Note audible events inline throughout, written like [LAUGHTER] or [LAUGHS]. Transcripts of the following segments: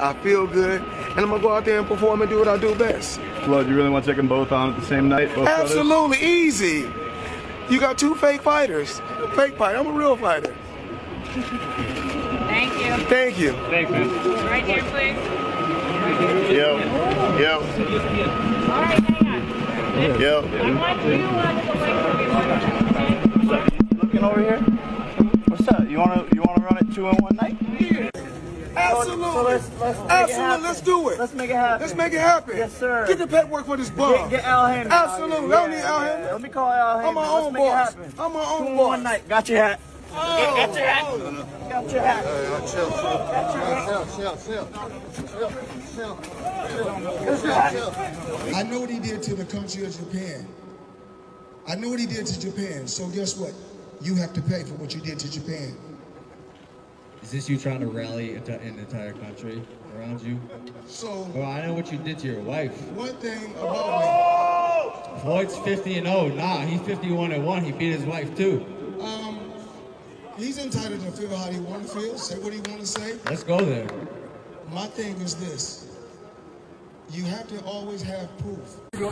I feel good, and I'm gonna go out there and perform and do what I do best. Floyd, you really want to take them both on at the same night? Both brothers? Absolutely easy. You got two fake fighters. Fake fighter. I'm a real fighter. Thank you. Thank you. Thanks, man. Right here, please. Yo, yo, All right, hang on. yo. I want you uh, to wait for me. Looking over here. What's up? You wanna you wanna run it two in one night? Absolutely. So let's- let's Absolutely. Let's do it. Let's make it happen. Let's make it happen. Yes, sir. Get the pet work for this bum. Get, get Al Haymon. Absolutely. here. I don't need Al Haymon. Let me call Al Haymon. I'm my Let's own make it boss. happen. I'm my Two own in boss. one night. Got your hat. Oh. Got your hat. Oh, Got your hat. I know what he did to the country of Japan. I know what he did to Japan. So guess what? You have to pay for what you did to Japan. Is this you trying to rally an entire country around you? So Well, I know what you did to your wife. one thing about me. Floyd's 50 and 0. Nah, he's 51 and 1. He beat his wife too. um, he's entitled to feel how he want to feel, say what he want to say. Let's go there. My thing is this. You have to always have proof. Let's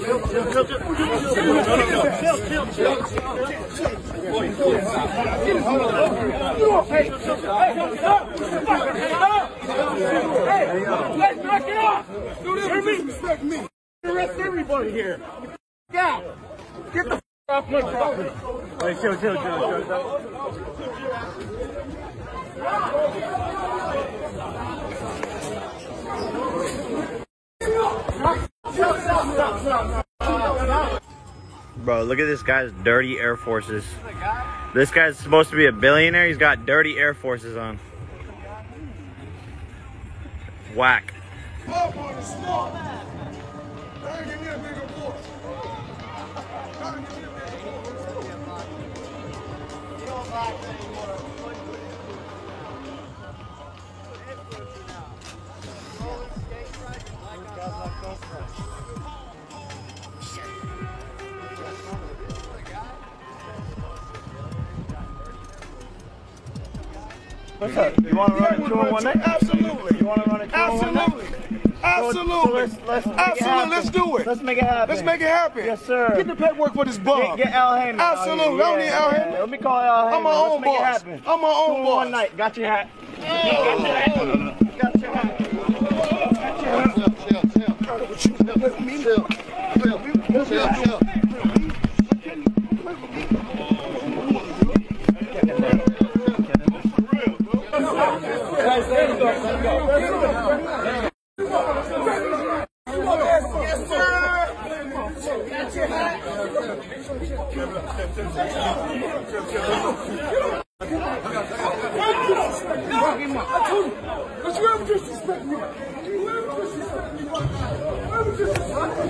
knock it off! Me! Arrest everybody here! Get the off my property! Chill, chill, chill, chill. Bro, look at this guy's dirty Air Forces. This guy's supposed to be a billionaire. He's got dirty Air Forces on. Whack. [LAUGHS] What's up? You wanna run it two in one night? Absolutely. You wanna run it two in one night? Absolutely. Absolutely. So let's- let's Absolutely. Let's do it. Let's make it happen. Let's make it happen. Yes, sir. Get the pet work for this bum. Get, get Al Haymon. out oh, Absolutely. here. I don't Yeah, need Al yeah. Haymon. Let me call Al Haymon. I'm my Let's own make it boss. happen. I'm my own boss. one night. Got your hat. Oh. Got your hat. Don't you ever disrespect me! You ever disrespect me! You ever disrespect me!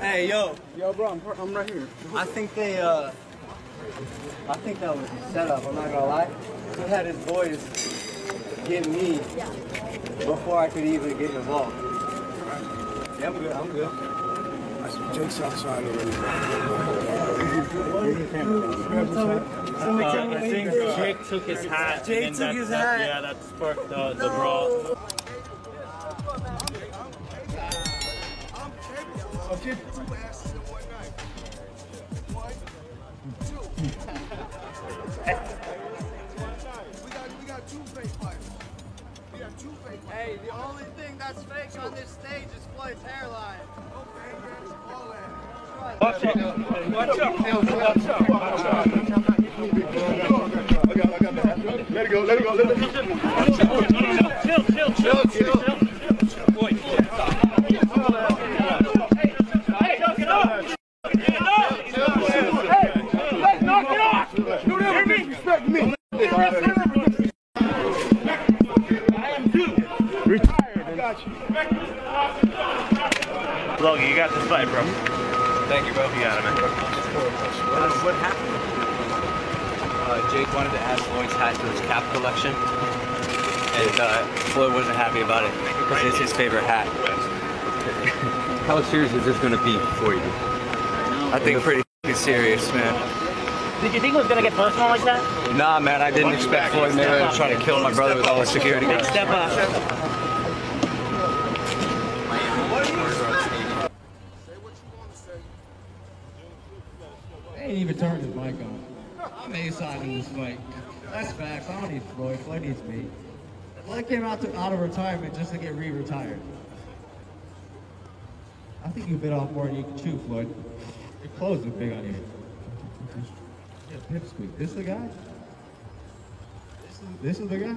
Hey, yo. Yo, bro, I'm, I'm right here. I think they, uh, I think that was a setup, I'm not gonna lie. He had his boys get me before I could even get involved. Yeah, I'm good, I'm good. Jake's outside already. Uh, I think Jake took his hat. Jake and took that, his that- hat. Yeah, that sparked the, the brawl. Okay. Two fake fighters. We got two fake fighters. Hey, the only thing that's fake on this stage is Floyd's hairline. Okay, man, all. Watch out. Watch out. Watch out. I got, I got that. Let it go, let it go, let it go. Chill, chill, chill, chill, chill. Logan, you got this fight, bro. Thank you, bro. You got it, man. What happened? Uh, Jake wanted to add Floyd's hat to his cap collection, and uh, Floyd wasn't happy about it because it's his favorite hat. [LAUGHS] How serious is this going to be for you? I think pretty serious, man. Did you think it was gonna get personal like that? Nah, man, I didn't expect Floyd Mayweather to try to kill my brother with all the security Big step up. Ain't even turned his mic on. I'm A-side in this fight. That's facts. I don't need Floyd. Floyd needs me. Floyd came out, to, out of retirement just to get re-retired. I think you bit off more than you can chew, Floyd. Your clothes look big on you. Yeah, pipsqueak. This the guy? This is, this is the guy?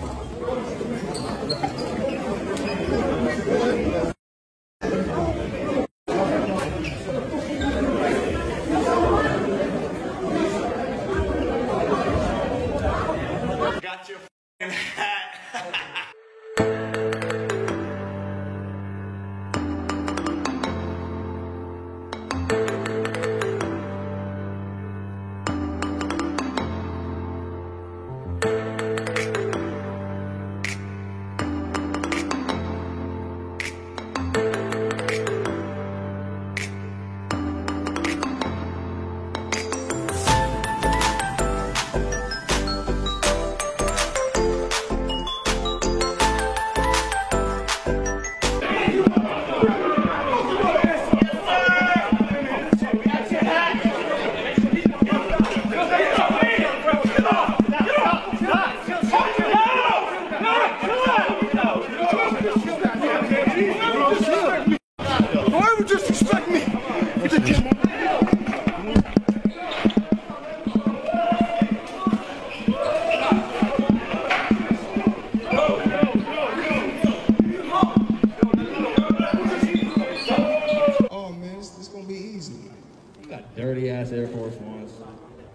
got dirty ass Air Force Ones.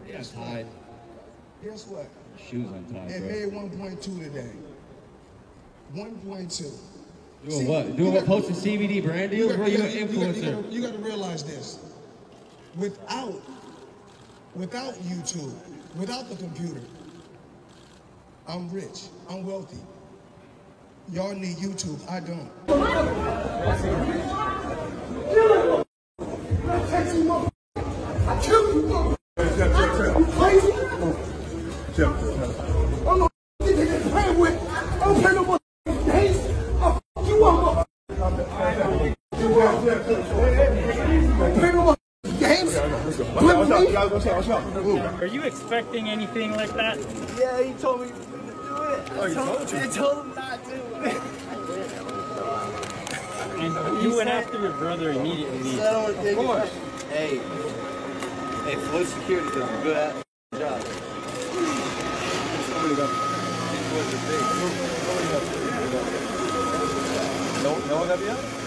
Yeah, tied. Guess what? Shoes untied, It bro. made 1.2 today. 1.2. Doing See, what? Doing what? Posting CBD brand You deals? got- Bro, you an you you you influencer. gotta- You got to realize this. Without, without YouTube, without the computer, I'm rich. I'm wealthy. Y'all need YouTube. I don't. Are you expecting anything like that? Yeah, he told me to do it. Oh, I told, you. I told him not to. and you went said, after your brother immediately. He said, of course. Hey, hey, float security does a good job. No, no one up yet?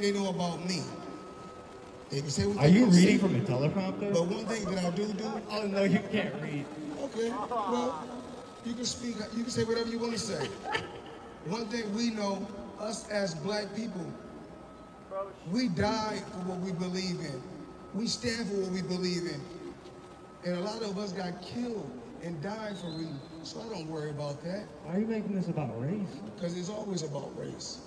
thing they know about me, they can say what Are you reading from a teleprompter? But one thing that I do do, Oh no, you can't read. okay, well, you can speak, you can say whatever you want to say. One thing we know, us as black people, we die for what we believe in. We stand for what we believe in. And a lot of us got killed and died for reasons. So I don't worry about that. Why are you making this about race? Because it's always about race.